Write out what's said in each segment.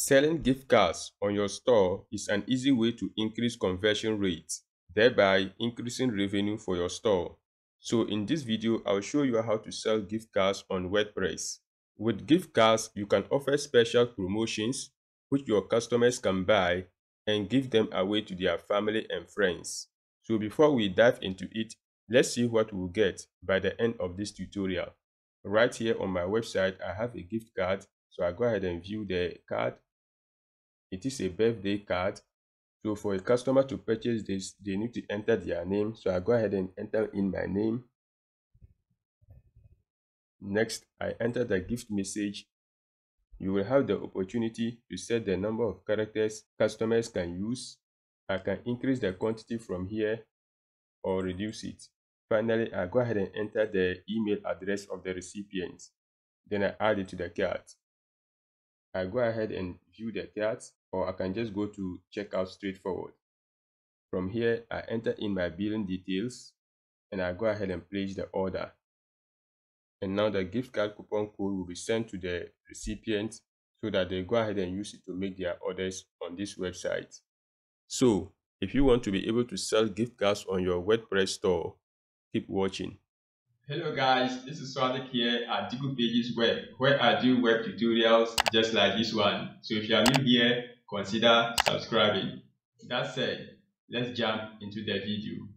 Selling gift cards on your store is an easy way to increase conversion rates, thereby increasing revenue for your store. So in this video, I'll show you how to sell gift cards on WordPress. With gift cards, you can offer special promotions which your customers can buy and give them away to their family and friends. So before we dive into it, let's see what we'll get by the end of this tutorial. Right here on my website, I have a gift card. So I go ahead and view the card. It is a birthday card. So for a customer to purchase this, they need to enter their name. So I go ahead and enter in my name. Next, I enter the gift message. You will have the opportunity to set the number of characters customers can use. I can increase the quantity from here or reduce it. Finally, I go ahead and enter the email address of the recipient. Then I add it to the card. I go ahead and view the cards or I can just go to checkout straightforward. From here, I enter in my billing details and I go ahead and place the order. And now the gift card coupon code will be sent to the recipient so that they go ahead and use it to make their orders on this website. So, if you want to be able to sell gift cards on your WordPress store, keep watching. Hello guys, this is Swadik here at Dikupages Web, where I do web tutorials just like this one. So if you are new here, consider subscribing. That said, let's jump into the video.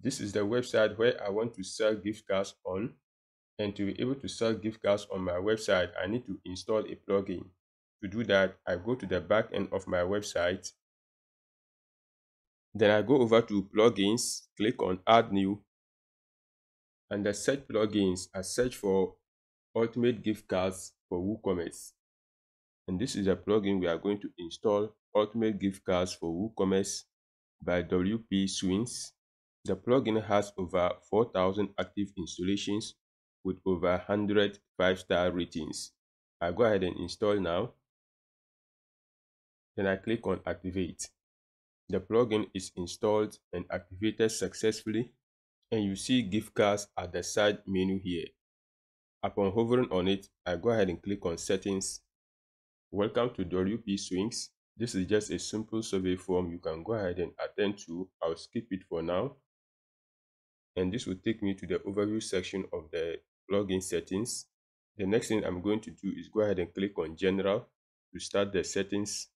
This is the website where I want to sell gift cards on. And to be able to sell gift cards on my website, I need to install a plugin. To do that, I go to the back end of my website. Then I go over to plugins, click on add new. The search plugins, I search for ultimate gift cards for WooCommerce. And this is a plugin we are going to install ultimate gift cards for WooCommerce by WP Swings. The plugin has over 4,000 active installations with over 100 5-star ratings. I go ahead and install now. Then I click on activate. The plugin is installed and activated successfully and you see gift cards at the side menu here. Upon hovering on it, I go ahead and click on settings. Welcome to WP Swings. This is just a simple survey form you can go ahead and attend to. I'll skip it for now. And this will take me to the overview section of the login settings. The next thing I'm going to do is go ahead and click on general to start the settings.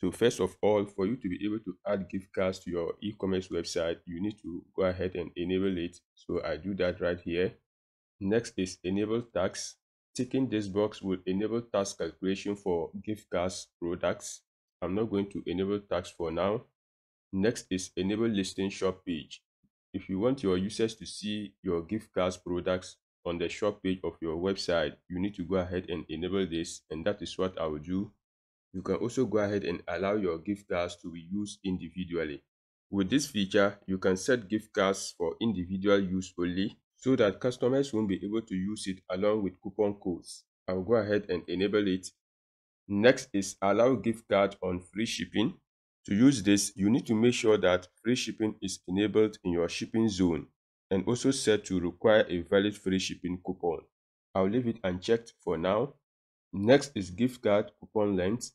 So first of all, for you to be able to add gift cards to your e-commerce website, you need to go ahead and enable it. So I do that right here. Next is enable tax. Ticking this box will enable tax calculation for gift cards products. I'm not going to enable tax for now. Next is enable listing shop page. If you want your users to see your gift cards products on the shop page of your website, you need to go ahead and enable this and that is what I will do. You can also go ahead and allow your gift cards to be used individually. With this feature, you can set gift cards for individual use only so that customers won't be able to use it along with coupon codes. I'll go ahead and enable it. Next is allow gift card on free shipping. To use this, you need to make sure that free shipping is enabled in your shipping zone and also set to require a valid free shipping coupon. I'll leave it unchecked for now. Next is gift card coupon length.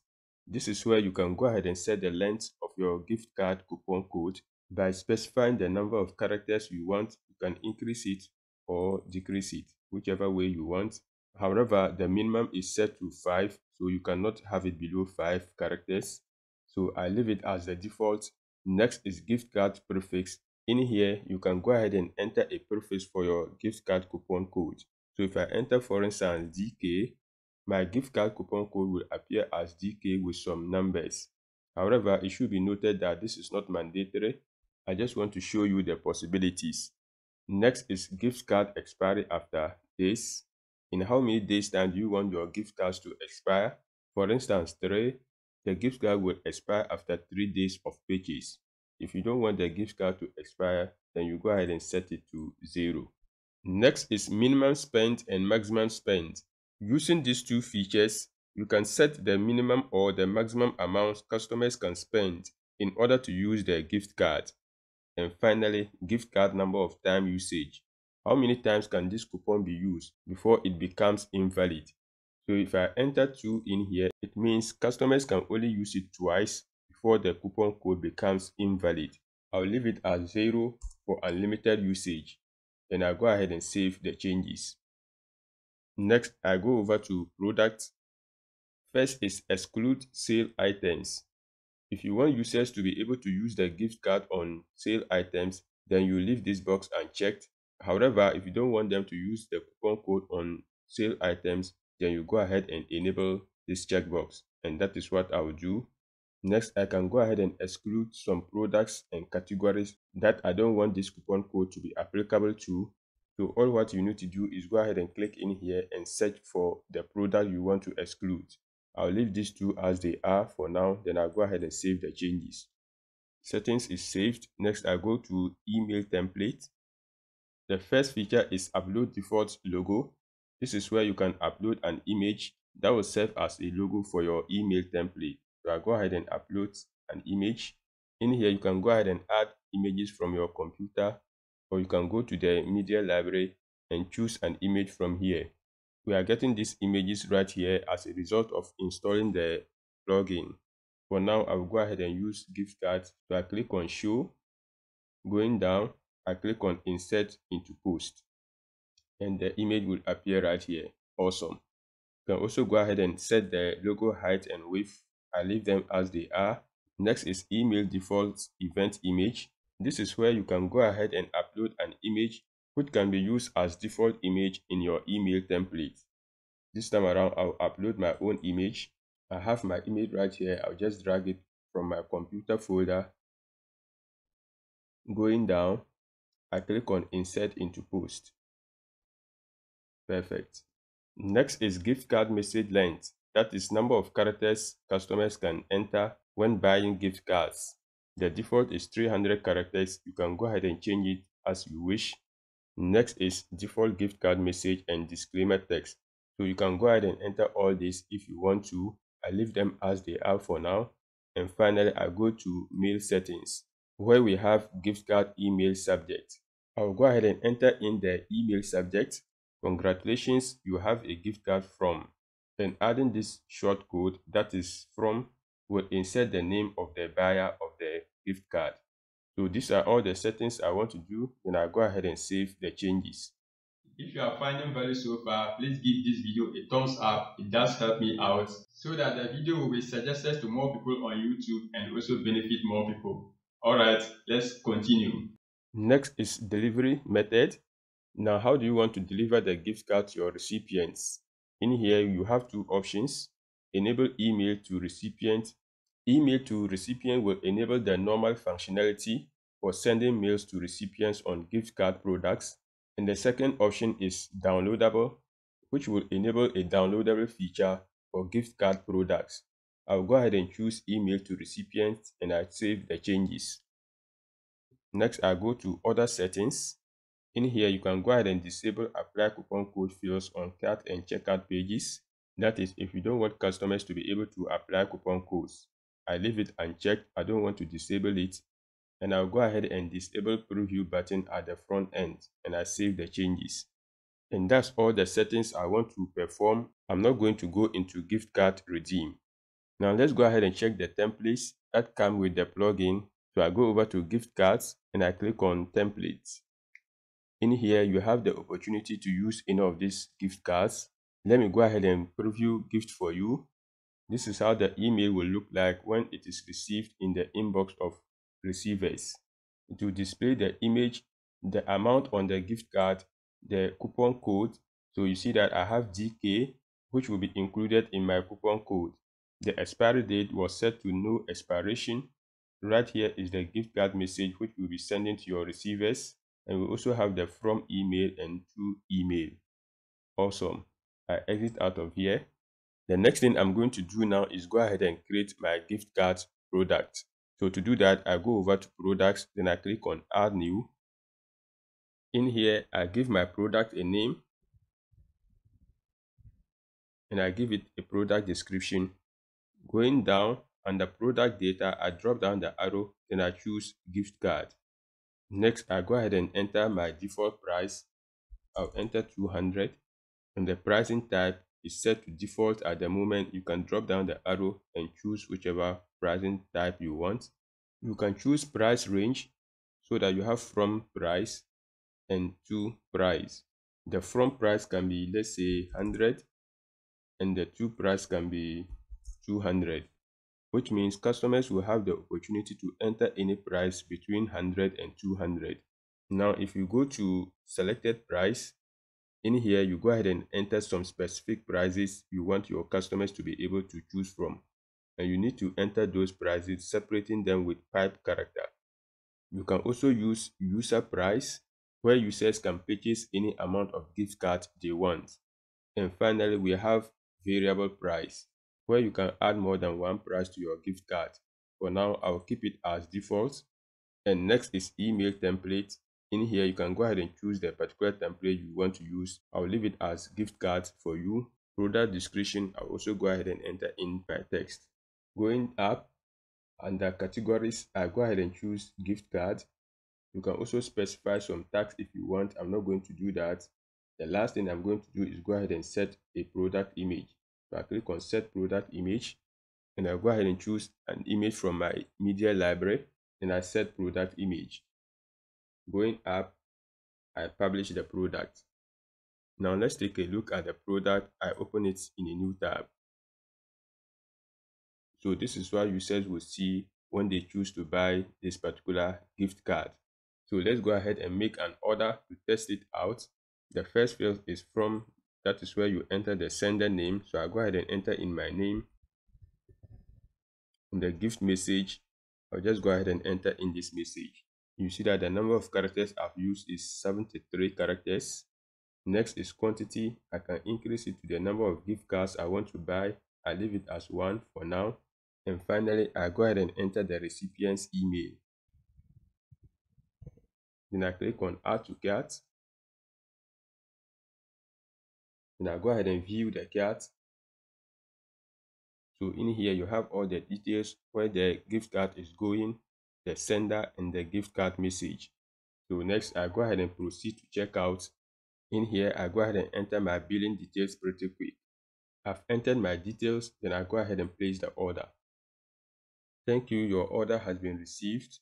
This is where you can go ahead and set the length of your gift card coupon code by specifying the number of characters you want. You can increase it or decrease it, whichever way you want. However, the minimum is set to 5, so you cannot have it below 5 characters. So I leave it as the default. Next is gift card prefix. In here, you can go ahead and enter a prefix for your gift card coupon code. So if I enter for instance DK, my gift card coupon code will appear as DK with some numbers. However, it should be noted that this is not mandatory. I just want to show you the possibilities. Next is gift card expiry after days. In how many days time do you want your gift cards to expire? For instance, 3. The gift card will expire after 3 days of purchase. If you don't want the gift card to expire, then you go ahead and set it to 0. Next is minimum spend and maximum spend. Using these two features, you can set the minimum or the maximum amount customers can spend in order to use their gift card. And finally, gift card number of time usage. How many times can this coupon be used before it becomes invalid? So if I enter 2 in here, it means customers can only use it twice before the coupon code becomes invalid. I'll leave it as 0 for unlimited usage. Then I'll go ahead and save the changes. Next, I go over to products. First is exclude sale items. If you want users to be able to use the gift card on sale items, then you leave this box unchecked. However, if you don't want them to use the coupon code on sale items, then you go ahead and enable this checkbox. And that is what I will do. Next, I can go ahead and exclude some products and categories that I don't want this coupon code to be applicable to. So all what you need to do is go ahead and click in here and search for the product you want to exclude. I'll leave these two as they are for now. Then I'll go ahead and save the changes. Settings is saved. Next, I go to email template. The first feature is upload default logo. This is where you can upload an image that will serve as a logo for your email template. So I go ahead and upload an image. In here, you can go ahead and add images from your computer or you can go to the media library and choose an image from here. We are getting these images right here as a result of installing the plugin. For now, I will go ahead and use gift cards. So I click on show. Going down, I click on insert into post. And the image will appear right here. Awesome. You can also go ahead and set the logo height and width I leave them as they are. Next is email default event image. This is where you can go ahead and upload an image which can be used as default image in your email template. This time around, I'll upload my own image. I have my image right here. I'll just drag it from my computer folder. Going down, I click on insert into post. Perfect. Next is gift card message length. That is number of characters customers can enter when buying gift cards. The default is 300 characters. You can go ahead and change it as you wish. Next is default gift card message and disclaimer text. So you can go ahead and enter all this if you want to. I leave them as they are for now. And finally, I go to mail settings where we have gift card email subject. I'll go ahead and enter in the email subject. Congratulations, you have a gift card from then adding this short code that is from will insert the name of the buyer of the gift card. So these are all the settings I want to do. Then I'll go ahead and save the changes. If you are finding value so far, please give this video a thumbs up. It does help me out so that the video will be suggested to more people on YouTube and also benefit more people. Alright, let's continue. Next is delivery method. Now, how do you want to deliver the gift card to your recipients? In here, you have two options. Enable email to recipient. Email to recipient will enable the normal functionality for sending mails to recipients on gift card products. And the second option is downloadable, which will enable a downloadable feature for gift card products. I'll go ahead and choose email to recipients and I save the changes. Next, I go to other settings in here, you can go ahead and disable apply coupon code fields on cart and checkout pages. That is, if you don't want customers to be able to apply coupon codes. I leave it unchecked. I don't want to disable it. And I'll go ahead and disable preview button at the front end and I save the changes. And that's all the settings I want to perform. I'm not going to go into gift card redeem. Now let's go ahead and check the templates that come with the plugin. So I go over to gift cards and I click on templates. In here, you have the opportunity to use any of these gift cards. Let me go ahead and preview gift for you. This is how the email will look like when it is received in the inbox of receivers. It will display the image, the amount on the gift card, the coupon code. So you see that I have DK, which will be included in my coupon code. The expiry date was set to no expiration. Right here is the gift card message which will be sending to your receivers and we also have the from email and to email awesome i exit out of here the next thing i'm going to do now is go ahead and create my gift card product. So to do that i go over to products then i click on add new. In here i give my product a name. And i give it a product description. Going down under product data i drop down the arrow then i choose gift card. Next, I go ahead and enter my default price. I'll enter 200 and the pricing type is set to default at the moment. You can drop down the arrow and choose whichever pricing type you want. You can choose price range so that you have from price and to price. The from price can be, let's say, 100 and the to price can be 200 which means customers will have the opportunity to enter any price between 100 and 200. Now, if you go to selected price, in here, you go ahead and enter some specific prices you want your customers to be able to choose from. And you need to enter those prices, separating them with pipe character. You can also use user price, where users can purchase any amount of gift card they want. And finally, we have variable price, where you can add more than one price to your gift card. For now, I'll keep it as default. And next is email template. In here, you can go ahead and choose the particular template you want to use. I'll leave it as gift card for you. Product description, I'll also go ahead and enter in my text. Going up under categories, I go ahead and choose gift card. You can also specify some tags if you want. I'm not going to do that. The last thing I'm going to do is go ahead and set a product image. So I click on set product image and I'll go ahead and choose an image from my media library and I set product image. Going up, I publish the product. Now let's take a look at the product. I open it in a new tab. So this is what users will see when they choose to buy this particular gift card. So let's go ahead and make an order to test it out. The first field is from that is where you enter the sender name so i go ahead and enter in my name in the gift message i'll just go ahead and enter in this message you see that the number of characters i've used is 73 characters. Next is quantity. I can increase it to the number of gift cards i want to buy. I leave it as one for now. And finally i go ahead and enter the recipient's email. Then i click on add to cart. Now go ahead and view the cart. So in here you have all the details where the gift card is going, the sender and the gift card message. So next I go ahead and proceed to checkout. In here I go ahead and enter my billing details pretty quick. I've entered my details, then I go ahead and place the order. Thank you, your order has been received.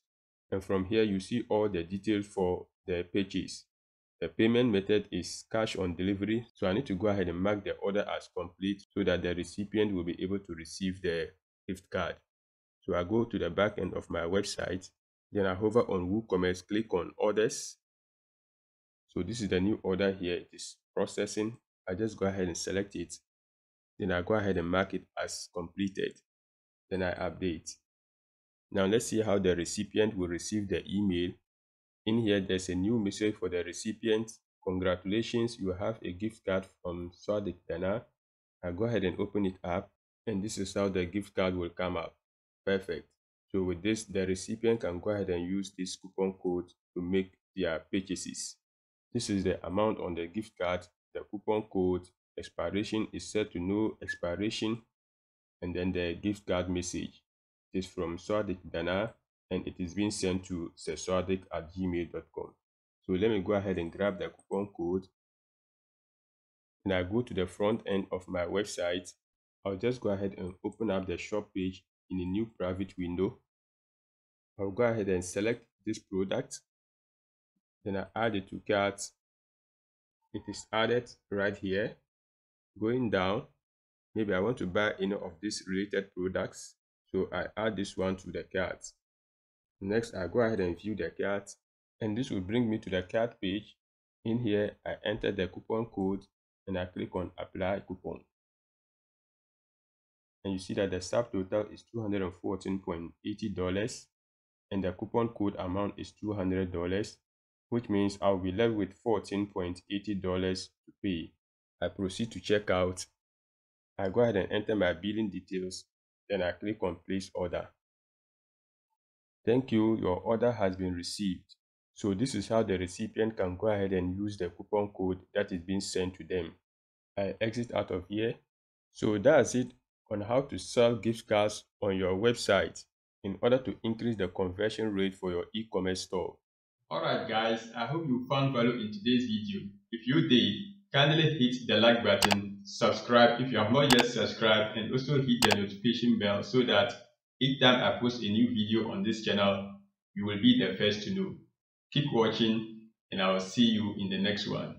And from here you see all the details for the purchase. The payment method is cash on delivery. So I need to go ahead and mark the order as complete so that the recipient will be able to receive the gift card. So I go to the back end of my website. Then I hover on WooCommerce, click on orders. So this is the new order here. It is processing. I just go ahead and select it. Then I go ahead and mark it as completed. Then I update. Now let's see how the recipient will receive the email in here, there's a new message for the recipient. Congratulations, you have a gift card from Swadik Dana. I'll go ahead and open it up. And this is how the gift card will come up. Perfect. So with this, the recipient can go ahead and use this coupon code to make their purchases. This is the amount on the gift card. The coupon code expiration is set to no expiration. And then the gift card message is from Swadik Dana and it is being sent to sesodic at gmail.com. So let me go ahead and grab the coupon code and I go to the front end of my website. I'll just go ahead and open up the shop page in a new private window. I'll go ahead and select this product. Then I add it to cart. It is added right here. Going down, maybe I want to buy any of these related products. So I add this one to the cart. Next, I go ahead and view the cart and this will bring me to the cart page. In here, I enter the coupon code and I click on apply coupon. And you see that the subtotal is $214.80 and the coupon code amount is $200, which means I'll be left with $14.80 to pay. I proceed to check out. I go ahead and enter my billing details, then I click on place order. Thank you, your order has been received. So this is how the recipient can go ahead and use the coupon code that is being sent to them. I exit out of here. So that's it on how to sell gift cards on your website in order to increase the conversion rate for your e-commerce store. Alright guys, I hope you found value in today's video. If you did, kindly hit the like button, subscribe if you have not yet subscribed, and also hit the notification bell so that each time I post a new video on this channel, you will be the first to know. Keep watching and I will see you in the next one.